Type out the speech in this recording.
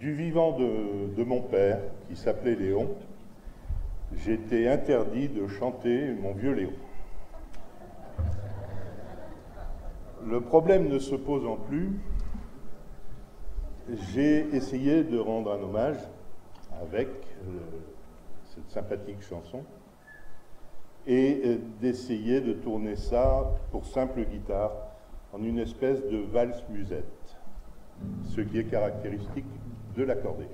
Du vivant de, mon père, qui s'appelait Léon, j'étais interdit de chanter mon vieux Léon. Le problème ne se posant plus, j'ai essayé de rendre un hommage avec euh, cette sympathique chanson et euh, d'essayer de tourner ça pour simple guitare en une espèce de valse musette, ce qui est caractéristique de l'accordéon.